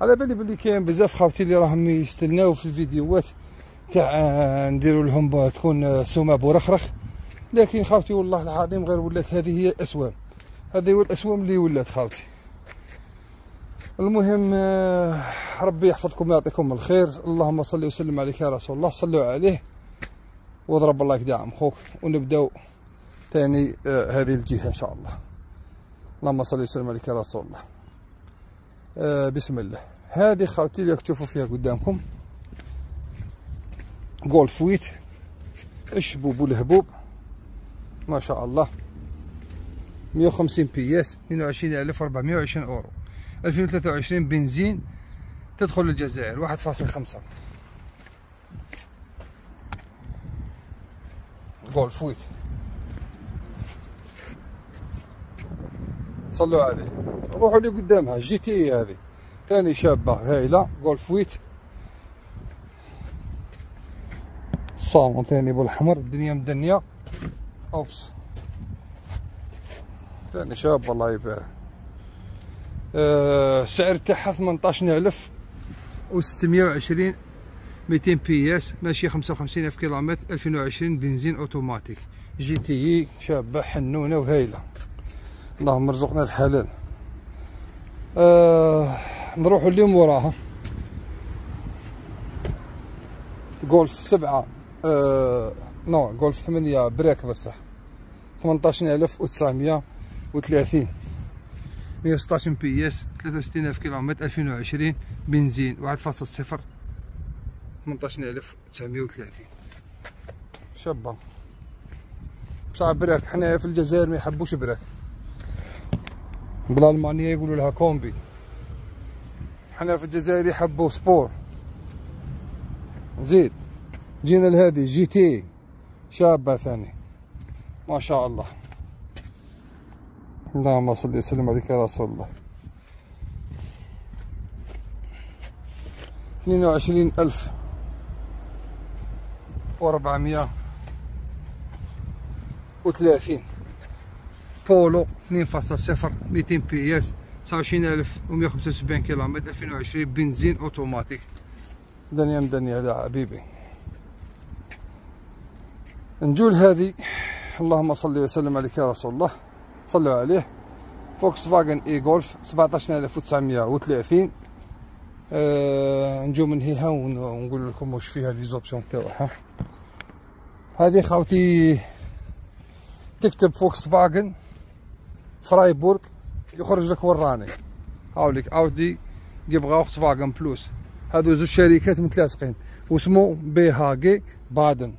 على بالي بلي كاين بزاف خاوتي اللي راهم يستناو في الفيديوهات تاع آه، نديرو لهم تكون آه، سومه بورخرخ. لكن خاوتي والله العظيم غير ولات هذه هي الاسوام هذه هو الاسوام اللي ولات خاوتي. المهم آه، ربي يحفظكم ويعطيكم الخير. اللهم صل وسلم عليك يا رسول الله صلوا عليه واضرب الله كدا مخوك ونبداو ثاني آه، هذه الجهة إن شاء الله. اللهم صل وسلم عليك يا رسول الله. آه، بسم الله. هذه خاوتي اللي تشوفوا فيها قدامكم. Golf huit الشبوب والهبوب؟ ما شاء الله. 150 PS 22420 أورو. 2023 بنزين تدخل الجزائر 1.5 Golf huit صلوا عليه. روحوا لي قدامها. GTI هذه؟ ثاني شابة. هايلة. Golf huit. صالون ثاني بالاحمر الدنيا مدنية. أوبس. ثاني شاب الله يبارك. أه السعر تاعها 18000 و 620 200 PS ماشيه 55 ألف كيلومتر. 2020 بنزين automatique. GTI شابة حنونة وهايلة. اللهم ارزقنا الحلال. آه نروحوا اليوم وراها. جولف سبعة آه non Golf ثمانية break بصح ثمنطاشر ألف وتسعمية وثلاثين. مية وستاشر PS ثلاثة وستين ألف كيلومتر ألفين وعشرين بنزين واحد فاصل صفر. ثمنطاشر ألف وتسعمية وثلاثين. شابة. بصح break حنا في الجزائر ما يحبوش break بالالمانيه يقولوا لها Kombi. حنا في الجزائر يحبوا sport. زيد جينا لهذه GT. شابة ثاني ما شاء الله. اللهم صل وسلم عليك يا رسول الله. اثنين وعشرين ألف وربعمية وثلاثين. بولو 2.0 200 PS 29175 كيلومتر 2020 بنزين اوتوماتيك دنيا مدنيا يا حبيبي نجو ل هذه اللهم صل وسلم عليك يا رسول الله صلوا عليه Volkswagen اي جولف 17930 أه نجو ننهيها ونقول لكم واش فيها les options تاعها هذه خاوتي تكتب Volkswagen فرايبورغ يخرج لك وراني هاوليك Audi Volkswagen plus. هادو زوج شركات متلاصقين. واسمو بي هاغي بادن.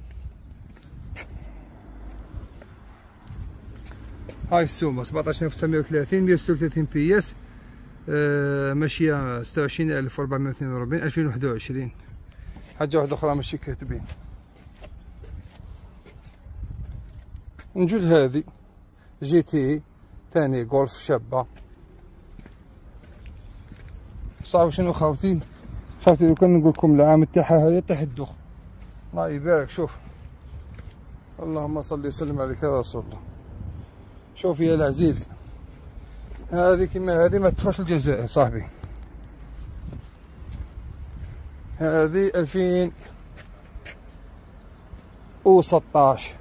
هاي السومة 17930 136 بي اس آه ماشية 26442 2021 حاجة واحدة أخرى ماشي كاتبين. نجول هذه جي تي ثاني جولف شابة. صعب شنو خاوتي؟ خاوتي لو كان نقول لكم العام تاعها هذا تاع الدخ. الله يبارك شوف. اللهم صل وسلم عليك يا رسول الله. شوف يا العزيز هذه كما هذه ما تروحش الجزائر صاحبي. هذه ألفين وستاش.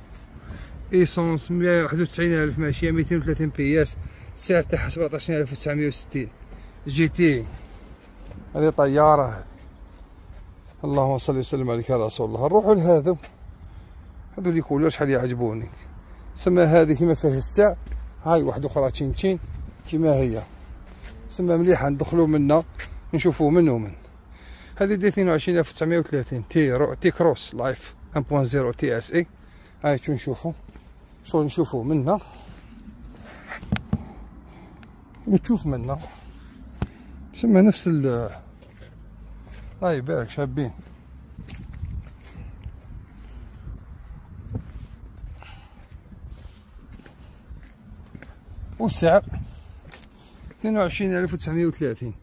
ايسونس 191 ألف ماشية 230 بي اس السعر تاعها 17960 GT. هذه طيارة. اللهم صل وسلم عليك يا رسول الله. نروحوا لهذا. هذو اللي يقولوا شحال يعجبوني. سما هذه كما فيها السعر هاي واحدة أخرى تشين تشين. كما هي. سما مليحه ندخلوا منا نشوفوا من ومن. هذه دي 22930 تي رو تي كروس لايف 1.0 تي إس إي. هاي شو نشوفوا شو نشوفوا منا؟ وتشوف منا. سما نفس ال الله يبارك شابين. والسعر اثنين وعشرين ألف وتسعمية وثلاثين.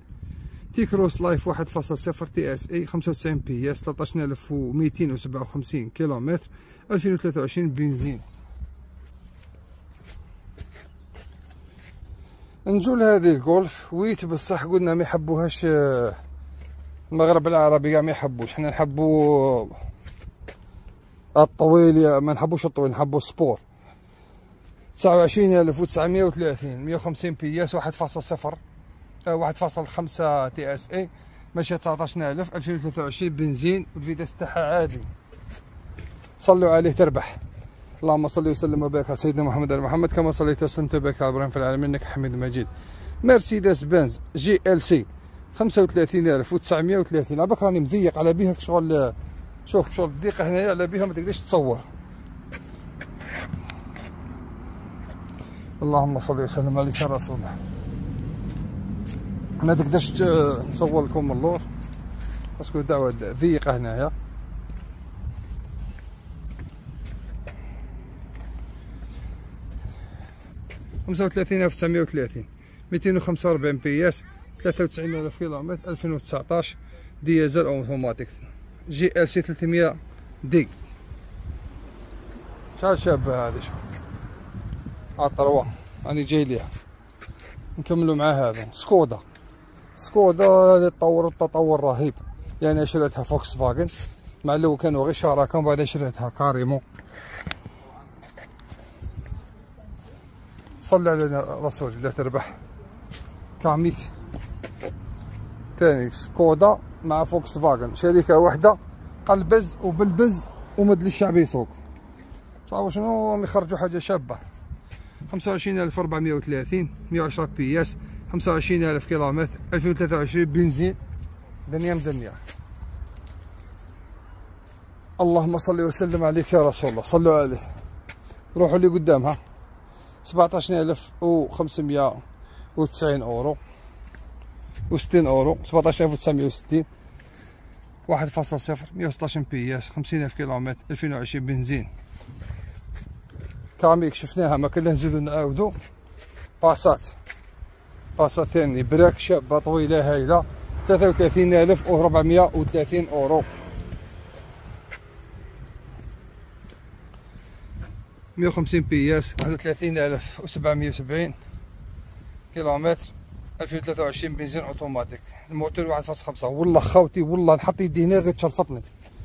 T-Cross Life واحد فاصل صفر TSI خمسة وتسعين PS تلاتاشر ألف وميتين وسبعة وخمسين كيلومتر. ألفين وثلاثة وعشرين بنزين. نجو لهذه ال Golf huit بصح قلنا ما يحبوهاش آه، المغرب العربي كاع ما يحبوش. حنا نحبو الطويل ما نحبوش الطويل نحبو ال sport. تسعة وعشرين ألف وتسعمية وثلاثين مية وخمسين واحد فاصل صفر آه، واحد فاصل خمسة TSI ماشية تسعطاش ألف ألفين وعشرين بنزين وال vitesse تاعها عادي. صلوا عليه تربح. اللهم صل وسلم وبارك على سيدنا محمد آل محمد كما صليت وسلمت وبارك على إبراهيم في العالمين إنك حميد مجيد. مرسيدس بنز GLC 35930 عباك راني مضيق على بيها شغل شوف شغل الضيقه هنايا على بيها ما تقدرش تصور. اللهم صل وسلم عليك يا رسول. الله ما تقدرش نصور لكم اللور. parce que دعوة ضيقة هنايا. خمسة وثلاثين ألف تسعمية وثلاثين. ميتين وخمسة وأربعين PS ثلاثة وتسعين ألف كيلومتر ألفين وتسعطاش ديزل أوتوماتيك. GLC 300 d شحال شابة هذه شوف عطروا راني جاي ليها. نكملوا مع هذا. سكودا. سكودا اللي تطور التطور رهيب. يعني شريتها فوكس فاجن مع الأول كانوا غير شراكة ومن بعد شريتها كاريمو. صلي على رسول الله تربح. كاميك. ثاني سكودا مع فوكس فاجن شركة واحدة قلبز وبلبز ومدلي الشعب يسوق. صعب شنو؟ يخرجوا وثلاثين مية وعشرة بياس خمسة وعشرين ألف كيلومتر ألفين وثلاثة وعشرين بنزين دنيا مدنيا اللهم صل وسلم عليك يا رسول الله. صلوا عليه. روحوا اللي قدامها سبعة عشر ألف وخمسمية وتسعين أورو. وستين أورو. سبعة عشر ألف وتسعمية وستين. واحد فاصل صفر. مية وستاش بياس خمسين ألف كيلومتر. ألفين وعشرين بنزين. كاميك شفناها ما كنا نزيدو نعاودو. باسات. باسات ثاني. break شابة طويلة هايلة. ثلاثة وثلاثين 150 PS 31770 كيلومتر 2023 بنزين أوتوماتيك. الموتور 1.5 والله خاوتي والله نحط يدي هنا غير تشلفطني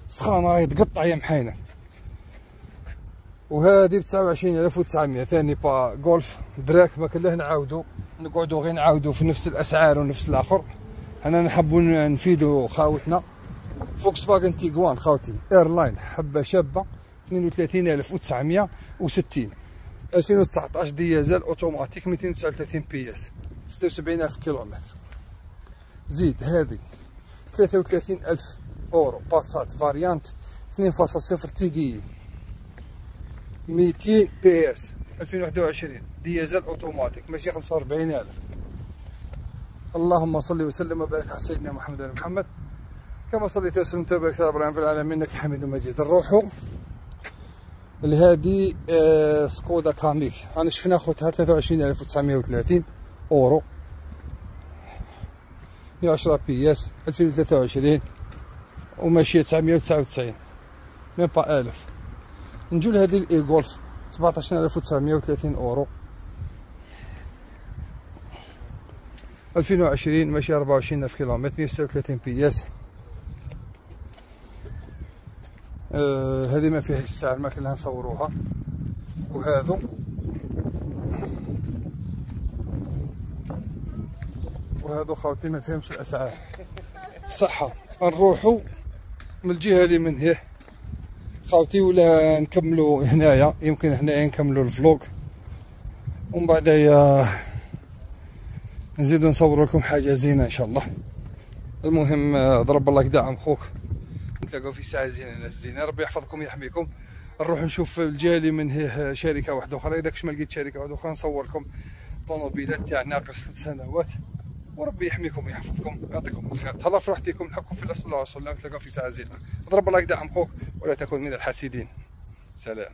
سخان راهي تقطع يا محينة. وهذه ب 29900 ثاني با جولف break ما كلاه نعاودو. نقعدو غير نعاودو في نفس الأسعار ونفس الآخر. أنا نحبو نفيدو خاوتنا فوكس فاجن تيغوان خاوتي R-Line حبة شابة. 32960 2019 ديزل أوتوماتيك 239 PS. 76000 كيلومتر. زيد هذه 33000 أورو. باسات فاريانت 2.0 TDI 200 PS. 2021 ديزل أوتوماتيك. ماشي 45000 اللهم صل وسلم وبارك على سيدنا محمد محمد. كما صليت وسلمت وبارك على أبراهيم في العالمين إنك حميد مجيد. نروحوا لهذه آه سكودا كاميك. أنا شفنا خوتها 23930 أورو. 110 PS 2023 وماشية 999 même pas 1000 نجو لهذه ال e-Golf 17930 أورو. 2020 ماشي 24000 كيلومتر 136 PS آه هذه ما فيها السعر ما كنا نصوروها. وهذو وهذو خاوتي ما فيهمش الأسعار. صحة. نروحو من الجهة اللي من هيه خاوتي ولا نكملو هنايا. يمكن هنايا نكملو الفلوق. ومن بعد نزيدو نصور لكم حاجة زينة إن شاء الله. المهم آه، ضرب الله يدعم خوك. نتلاقاو في ساعة زينة ناس زينة. ربي يحفظكم ويحميكم. نروح نشوف الجالي من هيه شركة واحدة أخرى. إذا كش ما لقيت شركة واحدة أخرى نصور لكم طوموبيلات تاع ناقص ثلاث سنوات. وربي يحميكم ويحفظكم. يعطيكم الخير. تهلا في راحتكم نحبكم في عليه وسلم. نتلاقاو في ساعة زينة. ضرب الله يدعم خوك ولا تكون من الحاسدين. سلام.